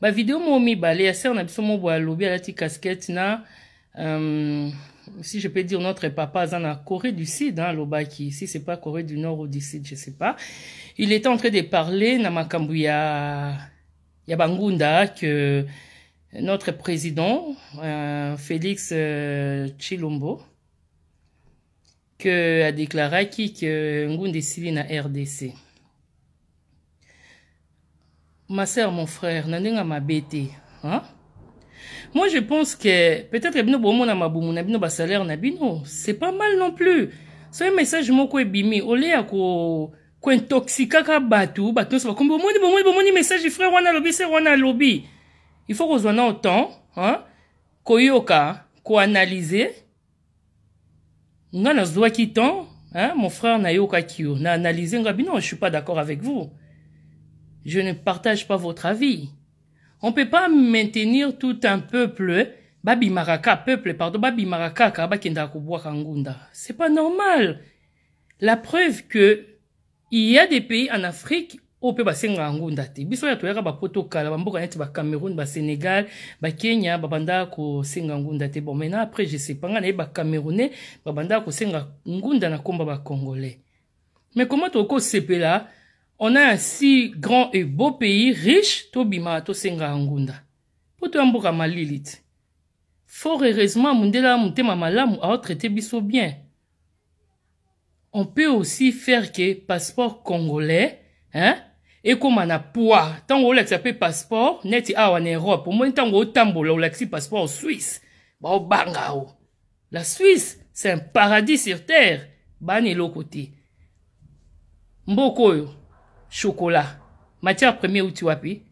ba video mo mibale ya sœur na biso mo boya lobi alati casquette na euh, si je peux dire notre papa aza na Corée du Sud hein, lobaki si c'est pas Corée du Nord ou du Sud je sais pas il était en train de parler na makambo ya ya bangunda que notre président euh, Félix euh, Chilombo que a declaraki que ngunda esili na rdc ma sœur mon frère na ndenge ya mabe te hein? moi je pense que peut-être bino bomona mabumu na bino basalaire na bino c'est pas mal non plus soki message moko ebimi olie ya ko kointoxikaka bato bato nyonso bakomi bomoni bomoni bomoni message frère wana alobi sere wana alobi il faut kozwa nao temps hein? koyoka koanalyse nga nazwaki temps hein, mon frère nayokaki yo na analyse nga bino je suis pas d'accord avec vous je ne partage pas votre avis on peut pas maintenir tout un peuple babimaka ka peuple pardon babimaka kaka bakendaka kobwaka ngunda c'est pas normal la preuve que il y a des pays en afrique oyo mpe basenga yango nda te biso wana toyaka bapoto kala bamboka neti bacameroun basénégal bakenya babandaka kosenga ngunda te bon maintenant après je sais pas ngai naye bacamerounais babandaka kosenga ngunda na nkomba bacongolais mais comment tokoki kosepela on a un si grand et beau pays riche tobima tosengaka ngunda mpo toya mboka malili te fort heureusement mundela motema malamu aotraite biso bien on peut aussi faire que passeport congolais hein ekoma na poids ntango olakisa mpe passeport neti awa na europe omoni ntango otambola olakisi passeport suisse baobanga o la suisse c'est un paradis sur terre bana eloko te mboka oyo chocolat matière premier euti wapi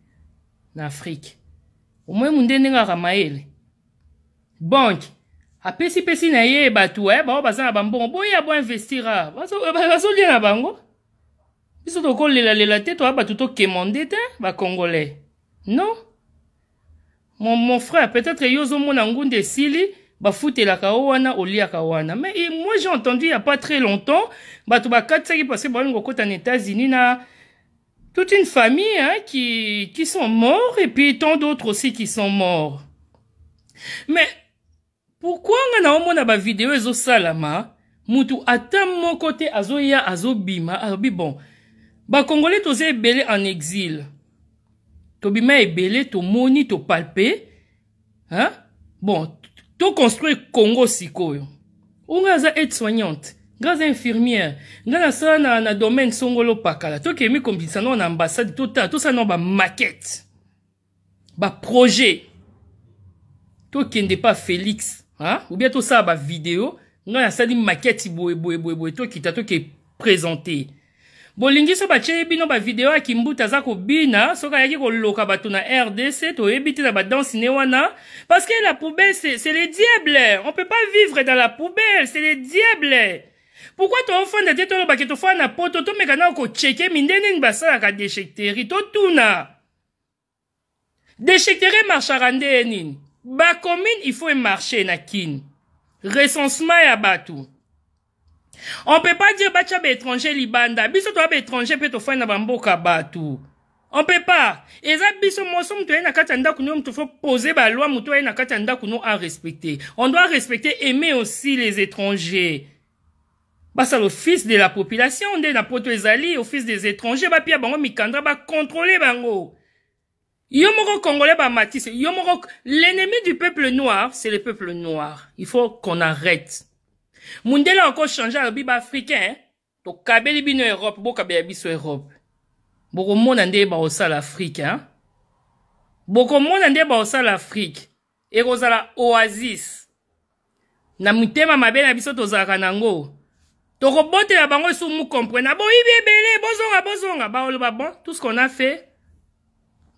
na afrique omoni munde ndenge aka mayele banke apesipesi na ye bato eh, baoyo baza na bambongo boya boinvestira bazolia na bango biso tokolelalela te toya bato tokemande te bacongolais non mon, mon frère peut-être yo ozomona ngunda esili bafutelaka yo wana oliaka wana mais et moi j'ai entendu ya pas très longtemps bato bakatisaki parce que balingi kokota na états-unis na Toute une famille hein, qui, qui sont morts et puis tant d'autres aussi qui sont morts. Mais pourquoi nga na omona ba vidéo ezo salama mutu ata moko te azoya azobima alobi bon bakongole toza ebele en exil tobima ebele tomoni topalpe hein? bon toconstruire congo sikoyo o ngai aza aide soignante ngai aza infirmière ngai nasala na, na domaine songolo pakala tokemi kombisa nao na ambassade totala tosala nao bamaquete baprojet tokende pa félix hein? ou bien tosala bavideo ngai nasali maquete boye boye boye boye tokita toke présente bolingi so batyeli bino bavideo ya kimbuta aza kobina soki ayaki koloka bato na rdc toyebi te na badanse ne wana parce que la poubelle c'est le diable on peut pas vivre dans la poubelle c'est le diable pourkui toofanda te tolobaki tofanda na poto tomeka nao kocheke mindenge nini basalaka dechecteri totuna Déchetterie marchaka nde nini? Ba commune il faut marcher na Kin. Recensement ya bato. On peut pas dire bacha ba étranger libanda. Biso to ba étranger pe to fana na bamboka bato. On peut pas. Eza biso moso mutu na kati ndaku no mutu faut poser ba loi mutu na kati ndaku no a respecter. On doit respecter aimer aussi les étrangers. basala office de la population nde na poto ezali office des étrangers bapia bango mikanda bakontrole bango yo moko congolais bamatise yo moko l'ennemi du peuple noir c'est le peuple noir il faut qu'on arrête mundele ako change alobi baafricain tokabeli bino europe bokabela biso europe bokomona nde baosala afrike hein? bokomona nde baosala afrike ekozala oasis na mitema mabe na biso tozalaka na yango tokobotela bango esu mukomprena boyibi ebele bozonga bozonga baoloba bon tout ce qu'on a fait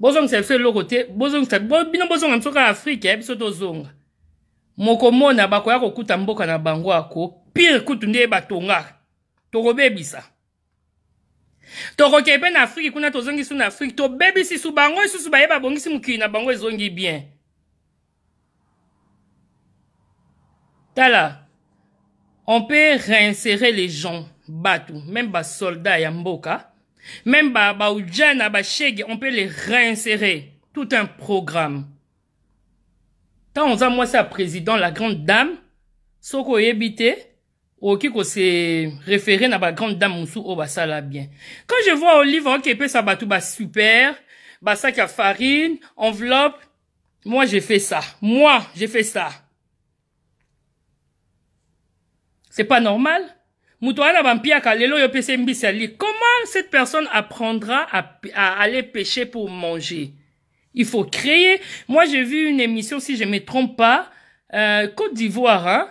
bozongisa biso eloko te bozongisa bino bozonga biso kaka afrike eh, biso tozonga mokomona bakoya kokuta mboka na bango ako pire kutu nde batongaka tokobebisa tokokei mpe na afriki kuna tozongi su na afriki tobebisi su bango lisusu baye babongisi mokili na bango ezongi bien tala on peut réinsérer les gens bato même basoldat ya mboka même baujana ba bashege on peut les réinsérer tout un programme ntango oza mwasi ya président la grande dame soki oyebi te okoki ko se référer na ba grande dame mosusu oyo basala bien quand je vois olive oyoki epesa bato ba super basaki ya farine enveloppe moi j'ai fait ça moi j'ai fait ça c'est pas normal moto wana bampiaka lelo oyo opesa mbisi ali comment cette personne apprendra à, à aller pêcher pour manger il faut créer moi j'ai vu une émission si je me trompe pas euh, côte d'ivoire hein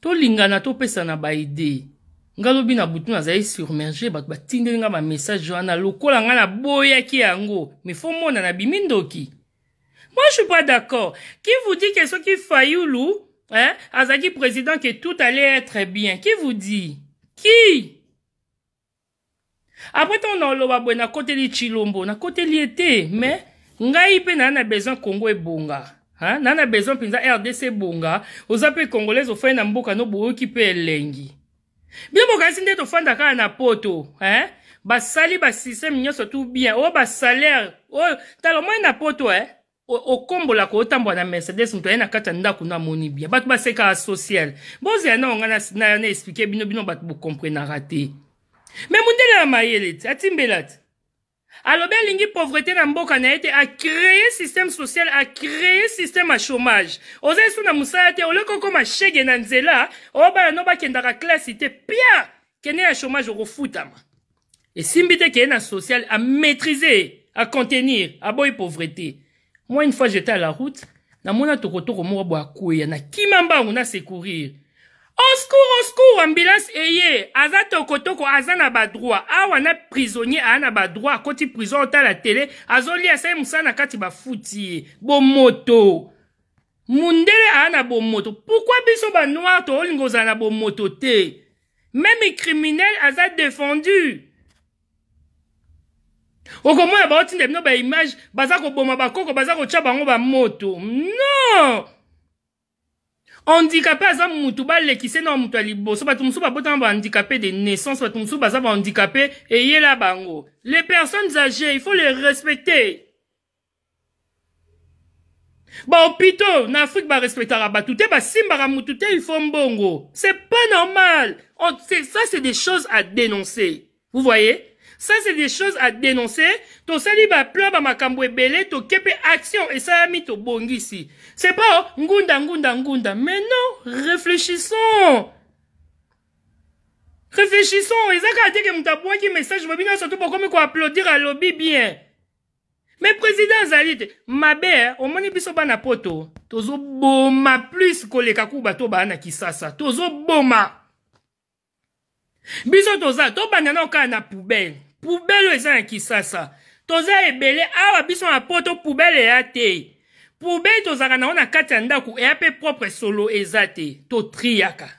tolingana topesana ba idee nga lobi na butu nazali surmerge bato batindeli nga bamessage wana lokola nga naboyaki yango me fo mona nabimi ndoki moi je suis pas d'accord qui vous dit que soki fayulu hein, azalaki président que tout allait être bien qui vous dit qui après ntango na oloba boye nakoteli chilombo nakoteli ye te mais ngai mpe naa na besoin congo ebonga hein? naa na besoin mpenza rdc ebonga oza mpe congolaise ofai na mboka no boyoki mpe elengi bino bokanisi nde tofanda kaka na poto hein? basali basysteme nyonso tu bien oyo basalaire oyo tala omoi na poto eh? okombolaka otambola na mercedes moto aye na kati ya ndako na amoni bien bato basekaka social bozela nao ngai na explike bino bino bato bokomprenaka te me mondele ya mayele ti atimbela ti alobi alingi pauvrete na mboka na ye te acreye système social acreye système ya chômage oza esu na mosala te oleki okoma shege na nzela obana no bakendaka klasi te pia kende ya chômage okofutama esimbi te keye na social a maîtriser à contenir aboyi pauvreté moi une fois j'étais à la route namona tokotoko moko bwa akweya na kima mbangu na secourir au secours au secours ambulance eye aza tokotoko aza na badroit awa na prisonnier aa na badroit akoti prison otala tele azolia sai mosala na kati bafuti ye bomoto mundele aa na bomoto pourkui biso banoir toolinga ozala na bomoto te meme criminel aza défendu okomona baotinda bino baimage baza koboma bakoko baza kotya bango bamoto non handikape aza motu balekise na moto ya liboso bato mosusu babotama bahandikape de naissance bato mosusu baza bahandikape eyela bango les personnes âgées il faut les respecter Baopito na Afrique ba respectaka bato te, basimbaka mutu te, il faut mbongo. C'est pas normal. On, ça c'est des choses à dénoncer. Vous voyez? Ça c'est des choses à dénoncer. Tosali ba plan ba makambo ebele, to kepe action et ça mi to bongisi. C'est pas oh, ngunda ngunda ngunda. Mais non, réfléchissons. Réfléchissons. Ezaka te que mutabouaki message bobina surtout bokomi ko applaudir à lobby bien. mais président azali te mabe omoni biso bana poto tozoboma plus koleka kuba to baa na kisasa tozoboma biso toza tobanda nao kaka na poubele poubele oyo eza na kisasa toza ebele awa biso na poto poubele eya te poubele tozalaka nango na kati ya ndako eya mpe propre solo eza te totriaka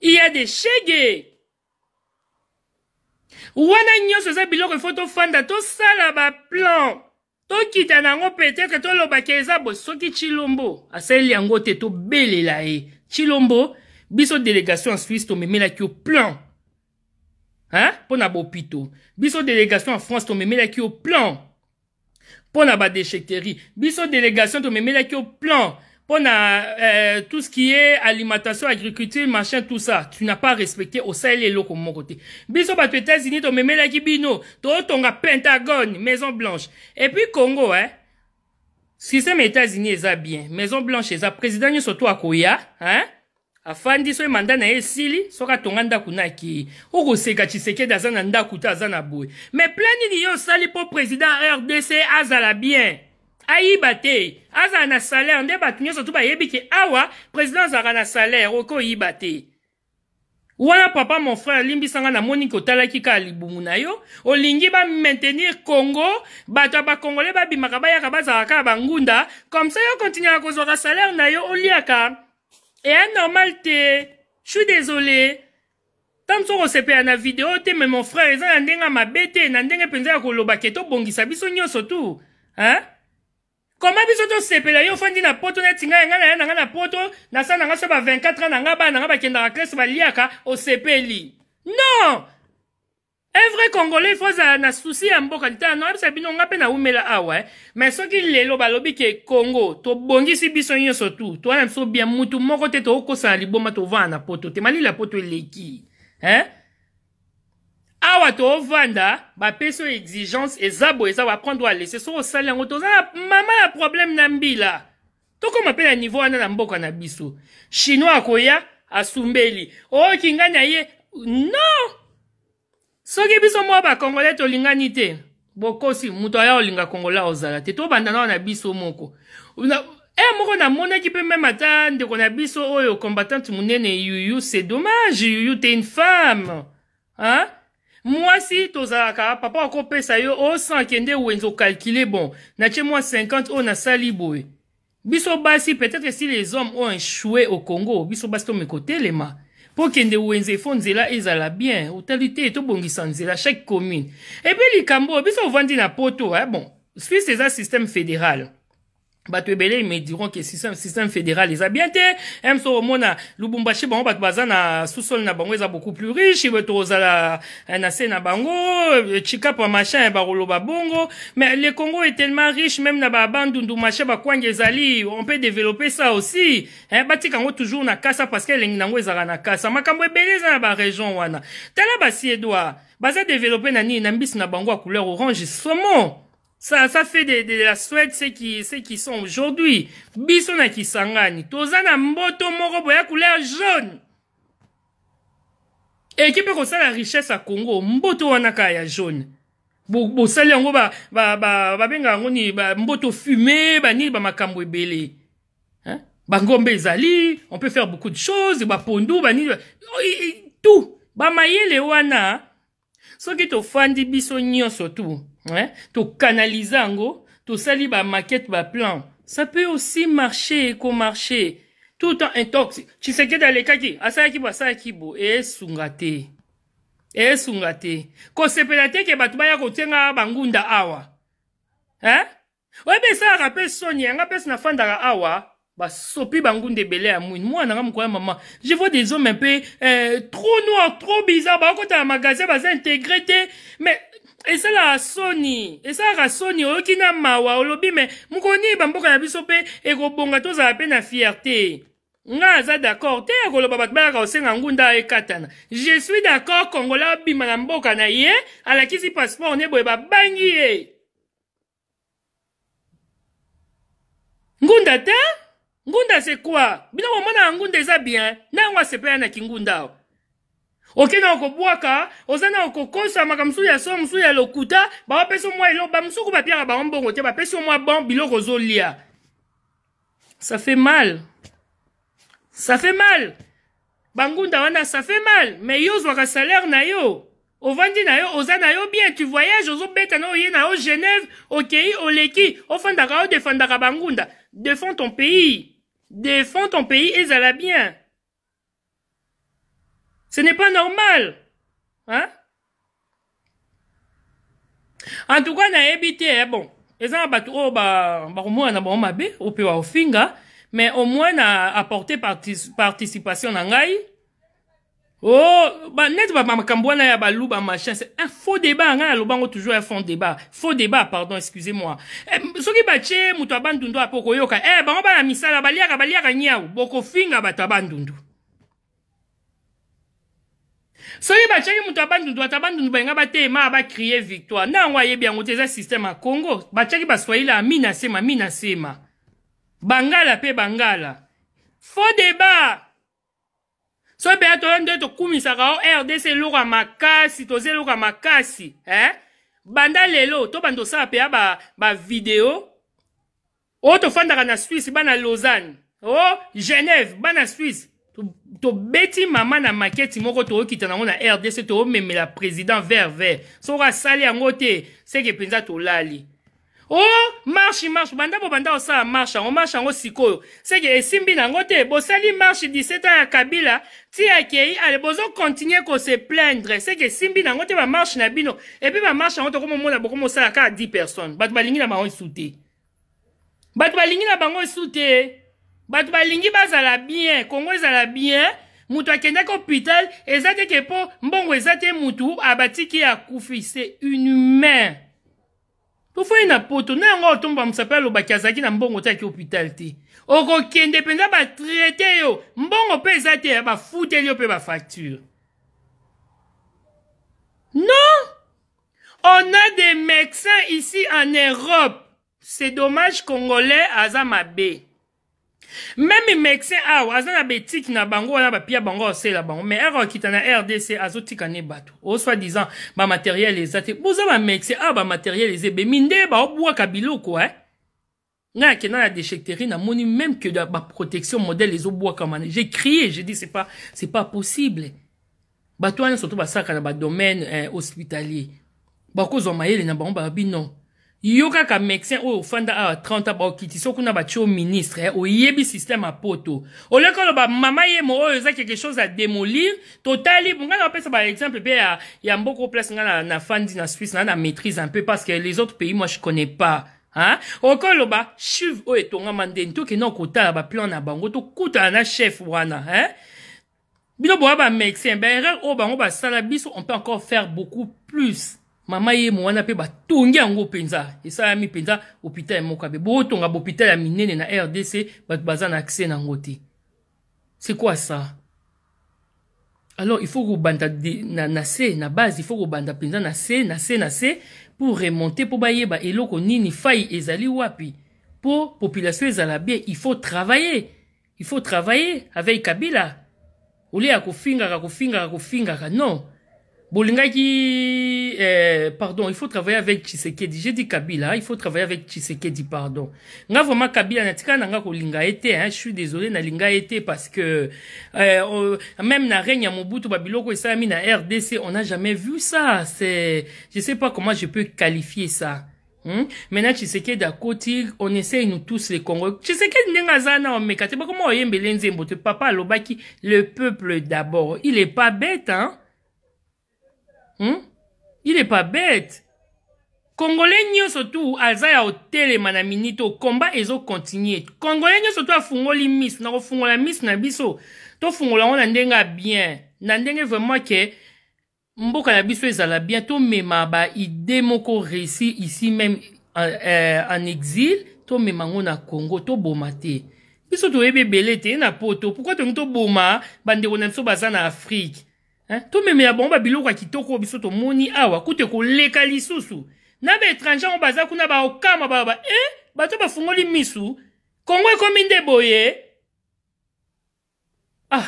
il y a des chegues wana nyonso eza biloko ifo tofanda tosala baplan tokita na yango petetre tolobaka eza bo soki chilombo asaleli yango te tobelela ye chilombo biso delegation ya swisse tomemelaki yo plan mpo na bopito biso delegation ya france tomemelaki yo plan mpo na badechetterie biso délégation tomemelaki yo plan mpo na euh, tout ce qui est alimentation agriculture machin tout ça tu n'as pas respecté osaleli eloko moko te biso bato états-unis tomemelaki bino totonga pentagone maison blanche et puis congo hein? système ya états-unis eza bien maison blanche eza président nyonso to akoya hein? afandi soki manda na ye esili soki atonga ndako na akei okoseka tshisekedi aza na ndako te aza na boye me plan nini yo osali mpo président rdc azala bien ayiba te azala na salaire nde bato nyonso tu bayebi ke awa président azalaka na salaire oke oyiba te wana papa mon frère limbisa ngai namoni ke otalaki kaka libumu na yo olingi bamaintenir congo bato ya bakongole babimaka bayaka bazalaka kaka bangunda comme ça yo kontinuaka kozwaka salaire na yo oliaka eya normal te je suis désolé ntango mosusu okosepela na video te mais mon frère eza na ndenge ya mabe te na ndenge mpenza ya koloba ke tobongisa biso nyonso tu hein? koma biso tosepela yo ofandi na poto neti ngai ngai naya na ngai na poto nasala na ngai so ba 24 ans na ngai bana na ngai bakendaka classe baliaka osepeli non un vrai congolais il faut azala na souci ya mboka litala noyebisa bino nga mpe nawumela awa eh. mais soki lelo balobi ke congo tobongisi biso nyonso tu towana na biso bien mutu moko te tokokosana liboma tovanda na poto te malili ya poto eleki eh? awa tovanda bapesi oyo exigence eza boye eza waprendre wa lese soki osali yango toza na mama ya problème na mbila tokoma mpe na niveau wana na mboka na biso chinois akoya asumbeli oyo oh, kingani aye non soki biso mwa bakongole tolingani te bokosi moto aya olinga kongola ozala te tobanda nao na biso moko e moko namonaki mpe meme ata ndeko na biso oyo combattante monene yuyu c'est dommage yuyu te une femme hein? mwasi tozalaka papa akopesa yo osanke nde wenze okalkile bon natye mwa 50 oyo nasali boye biso basi peut-être si les hommes ont échoué au congo biso basi tomeka otelema mpo okende wenze efo nzela ezala bien otali te tobongisa nzela chaque commune epe likambo oyo biso ovandi na poto eh, bon suisse eza système fédéral bato ebele me diront que système, système fédéral eza bien te m so omona lubumbashi bango bato baza na sous-sol na bango eza beaucoup plus riche tokozala eh, na se na bango eh, chikapa machin bakoloba bongo mais le congo est tellement riche même na babandundu machin bakwanga ezali on peut développer ça aussi eh, batika yango toujours na kasa parce que elengi na yango ezalaka na kasa makambo ebele eza na baregion wana tala basiédois baza développe na nini na mbisi na bango ya couleur orange somo Ça, ça fait de, de la Suède ceux qui, ceux qui sont aujourd'hui. Biso na Kisangani. Toza na mboto moko boya couleur jaune. Ekipe ko la richesse à Congo. Mboto wana ka ya jaune. bosali yango babenga yango nini mboto fume banini bamakambo ebele bangombe ezali on peut faire beaucoup de choses bapondu banini oh, tout bamayele wana soki tofandi biso nyonso tu eh, tokanalize yango tosali bamaquete baplan ça peut aussi marcher ekomarcher tout le temps intox tshisekedi alekaki asalaki bo asalaki bo esunga te esunga te kosepela te ke bato baya kotienga bangunda awa eh? oyebi esalaka mpe soni yanga mpesi nafandaka awa basopi bangunda ebele ya mwini mwana nanga mokolo ya mama je vois des hommes un peu euh, trop noir trop bizarre bakokota na magasin baza integre te mais esalaka soni esalaka soni oyoki na mawa olobi me mokolo nini bamboka na biso mpe ekobonga tozala mpe na fierte nga aza d'accord te ya koloba bato bayaka kosenga ngunda ekatana je suis d'accord kongola abima na mboka na ye alakisi passeport ne boye babangi ye ngunda te ngunda c'est quoi bino bomona ya ngunda eza bien na yango asepela na kingunda awa oke na okobwaka oza na okokosa makambo mosusu ya so mosusu ya lokuta bawapesa mwa eloko bamosuku bapiaka bango mbongo te bapesi yo mwa bon biloko ozolia ça fait mal ça fait mal bangunda wana ça fait mal mais yo ozwaka salaire na yo ovandi na yo oza na yo bien tu voyage ozobeta na oye na yo genève okei oleki ofandaka yo defandaka bangunda defend ton pays defend ton pays ezala bien Ce n'est pas normal. Hein? En tout cas, na ebite, eh, bon, eza bato oyo bakomona na bango mabe oyo mpe bakofinga mais au moins na apporte partic participation na ngai o oh, neti makambo wana ya baluba machin c'est un faux débat ngai aloba yango toujours ya fond débat faux débat pardon excusez moi eh, soki batie moto ya bandundu ape okoyoka eh, bango bana misala baliaka baliaka nyau bokofinga bato ya bandundu soki batiaki moto ya bandundu ata bandundu balinga bateyema bacrie victoire nde yango ayebi yango te eza systeme ya congo batiaki baswahili ya mina sema mina sema bangala mpe bangala faux débat soki mpenza toyo nde tokumisaka o oh, rdc eloko ya makasi toza eloko ya makasi eh? banda lelo tobanda osala mpenza bavideo ba oyo oh, tofandaka na swisse bana lausanne o oh, genève bana swisse tobeti mama na maketi moko tookita nango na rdc toomemela président vert vert soki asali yango te seke mpenza tolali o oh, marche marche banda bobanda kosala marche yango marche yango sikoyo seke esimbi na yango te bosali marche 17 ans ya kabila ti akei ale bozokontinue kose plaindre seke esimbi na yango te bamarche na bino epuis bamarche yango tokomomona bokomosala kaka 10 personnes bato balingi na bango esu te bato balingi na bango esu te bato balingi bazala bien kongo ezala bien moto akendaki hôpital eza te ke mpo mbongo eza te motu abatiki akufi se une humain tofandi na poto na yango otomba mosape alobaki azalaki na mbongo te yaki hôpital te okokende mpenza batraite yo mbongo mpe eza te bafuteli yo mpe bafacture non on a des médecins ici en europe c'est dommage congolais aza mabe meme médecin awa aza na betike na bango wana bapia bango aosela bango mais ere akita na rdc azotika ne bato o soit disant bamateriel eza te boza bamédecin awa bamateriel eza ebemi nde baobwaka biloko eh? ngai akenda na déchecterie namoni même que baprotection modèle ezobwakama j'ai crié j'ai dit c'est pas, c'est pas possible bato wana soto basalaka na badomaine eh, hospitalier bakozwa mayele na bango balobi non yo kaka médecin oyo ofanda awa 30 ans baokiti so kuna batye o ministre eh, oyebi système ya poto oleki oloba mama yemo oyo eza quelque chose ya démolir totali ngai napesa baexemple mpe ya, ya mboka o place ngai na, na fandi na suisse na na maîtrise un peu parce que les autres pays moi je connais pas okoki oloba chive oyo etongama nde ntoki na okotala baplan na bango tokutana na chef wana hein? bino boya ba médecin ba erreur oyo bango basala biso on peut encore faire beaucoup plus mama yemo wana mpe batongi yango mpenza esalami mpenza hopital moko abe botonga bahopital ya minene na rdc bato baza na accès na yango te c'est quoi ça alors il faut kobanda na, na se na base il faut kobanda mpenza na se na se na se pour remonter mpo bayeba eloko nini fai ezali wapi mpo population ezala bien il faut travailler il faut travailler avec kabila olie ya kofingaka kofingaka kofingaka non bolingaki eh, pardon il faut travailler avec tshisekedi j'ai dit kabila il faut travailler avec tshisekedi pardon nga vraiment kabila natika na nga kolinga ye te hein, je suis désolé nalinga ye te parce que eh, oh, même na règne ya mobutu babiloko esalami na rdc on n'a jamais vu ça c'est je sais pas comment je peux qualifier ça Hmm? Maintenant Tshisekedi akoti, on essaye nous tous les Congolais. Tshisekedi ndenge aza na omeka te bakoma oyembele nzembo te papa alobaki le peuple d'abord. Il est pas bête hein. Hmm? Il est pas bête. Congolais nyonso tu aza ya otelema na minute o combat ezo continuer. Congolais nyonso tu afungoli miso na kofungola miso na biso. Tofungola yango na ndenge ya bien. Na ndenge vraiment ke mboka na biso ezala bien tomema ba idée moko réussi ici même en, euh, en exil tomema yango na congo toboma te biso toyebi ebele te na poto pourkui tolingi toboma bandeko na biso baza na afrike eh? tomemela bango babiloko ya kitoko oyo biso tomoni awa kutu ekoleka lisusu na baétranger yango baza kuna baokama baba e eh? bato bafungoli misu kongo ekomi nde boye ah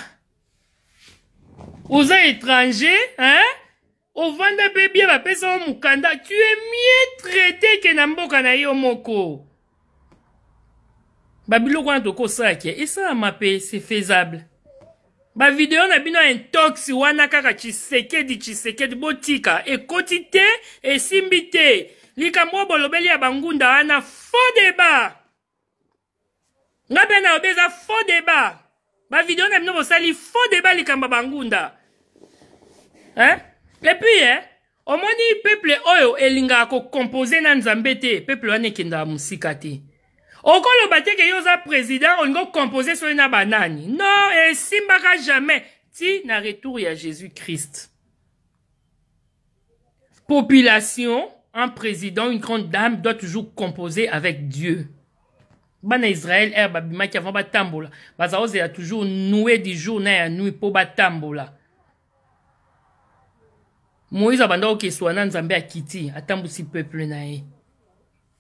oza étranger hein ovanda mpe bie bapesa yo mokanda tu es mieux traité ke na mboka na yo moko babiloko wana tokosalaki esalama mpe c'est faisable bavideo na bino ya intox wana kaka tshisekedi tshisekedi botika ekoti te esimbi te likambo oyo bolobeli ya bangunda wana faux debat nga mpe nayobi eza faux débat bavideo na bino bosali faux débat likambo ya bangunda hein? epuis eh? omoni peuple oyo elingaka kocompose na nzambe te peuple wana ekendaka mosika te okoloba te ke yo oza président olingi ocompose soki na banani non esimbaka jamais ti na retour ya jésus christ population un président une grande dame doit toujours composer avec dieu bana israel air babimaki avant batambola baza kozela toujours noue du jour na ya nui mpo batambola moïse abanda kokeswa na nzambe akiti atambwisi peuple na ye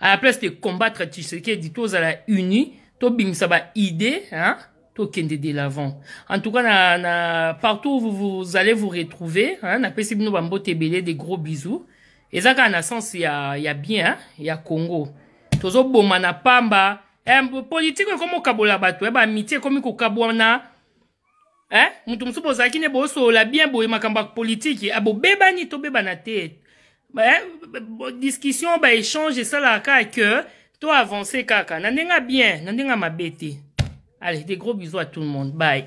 à la place de combattre tshisekedi tozala uni tobimisa baidée hein? tokende de l'avant en tout cas na, na partout où vous, vous allez vous retrouver hein? napesi bino bambote ebele des gros bisous eza kaka na sens ya, ya bien hein? ya congo tozoboma na pamba eh, politike ekomi kokabola bato eh, baamitie ekomi kokabwana eh? moto mosusu bozalaki nde bosolola bien boye makambo ya politiki ah, bobebani tobebana te eh? discussion baéchange esalaka kaka que to avance kaka na ndenge ya bien na ndenge ya mabe te allez des gros bisous à tout le monde bye